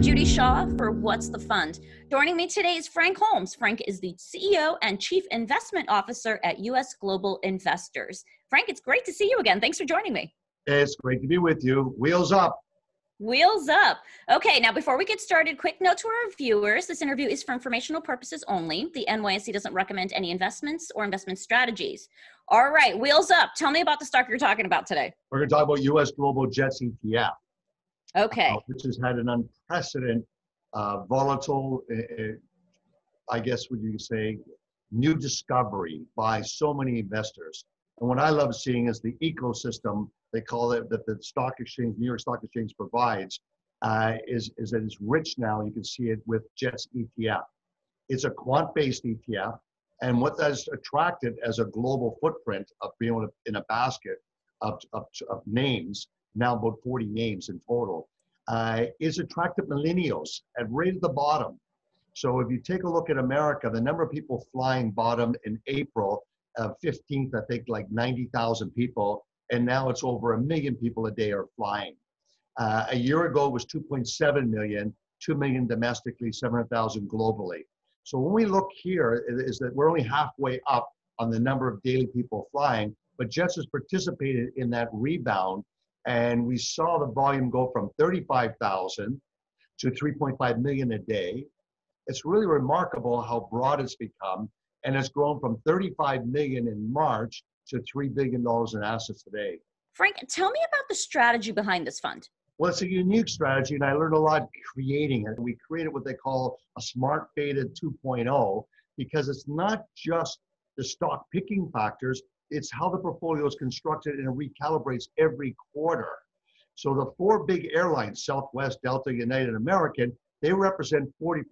I'm Judy Shaw for What's the Fund. Joining me today is Frank Holmes. Frank is the CEO and Chief Investment Officer at US Global Investors. Frank, it's great to see you again. Thanks for joining me. It's great to be with you. Wheels up. Wheels up. Okay, now before we get started, quick note to our viewers this interview is for informational purposes only. The NYSE doesn't recommend any investments or investment strategies. All right, wheels up. Tell me about the stock you're talking about today. We're going to talk about US Global Jets ETF. Okay. Uh, which has had an unprecedented, uh, volatile, uh, I guess, would you say, new discovery by so many investors. And what I love seeing is the ecosystem they call it that the stock exchange, New York Stock Exchange provides, uh, is, is that it's rich now. You can see it with JETS ETF. It's a quant-based ETF, and what that has attracted as a global footprint of being able to, in a basket of, of, of names, now about 40 names in total, uh, is attracted millennials at right at the bottom. So if you take a look at America, the number of people flying bottom in April uh, 15th, I think like 90,000 people, and now it's over a million people a day are flying. Uh, a year ago it was 2.7 million, 2 million domestically, 700,000 globally. So when we look here, is that we're only halfway up on the number of daily people flying, but Jets has participated in that rebound, and we saw the volume go from 35,000 to 3.5 million a day. It's really remarkable how broad it's become, and it's grown from 35 million in March to $3 billion in assets today. Frank, tell me about the strategy behind this fund. Well, it's a unique strategy, and I learned a lot creating it. We created what they call a smart beta 2.0 because it's not just the stock picking factors, it's how the portfolio is constructed and it recalibrates every quarter. So the four big airlines, Southwest, Delta, United, American, they represent 40%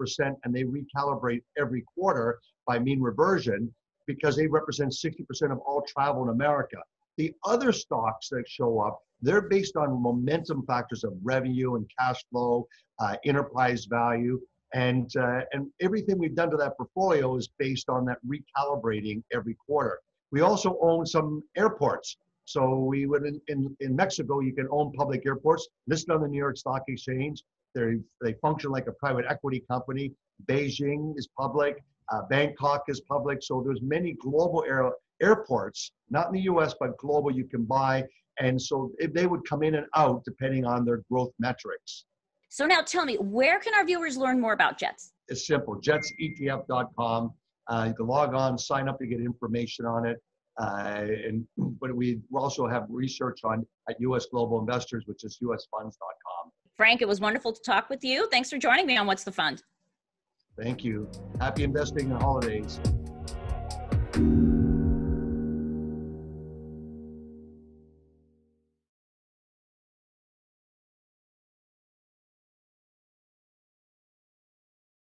and they recalibrate every quarter by mean reversion because they represent 60% of all travel in America. The other stocks that show up, they're based on momentum factors of revenue and cash flow, uh, enterprise value, and uh, and everything we've done to that portfolio is based on that recalibrating every quarter. We also own some airports. So we would in, in, in Mexico, you can own public airports listed on the New York Stock Exchange. They they function like a private equity company. Beijing is public. Uh, Bangkok is public, so there's many global air, airports, not in the U.S. but global, you can buy, and so if they would come in and out depending on their growth metrics. So now, tell me, where can our viewers learn more about Jets? It's simple. JetsETF.com. Uh, you can log on, sign up to get information on it. Uh, and but we also have research on at US Global Investors, which is usfunds.com. Frank, it was wonderful to talk with you. Thanks for joining me on What's the Fund. Thank you. Happy investing and holidays.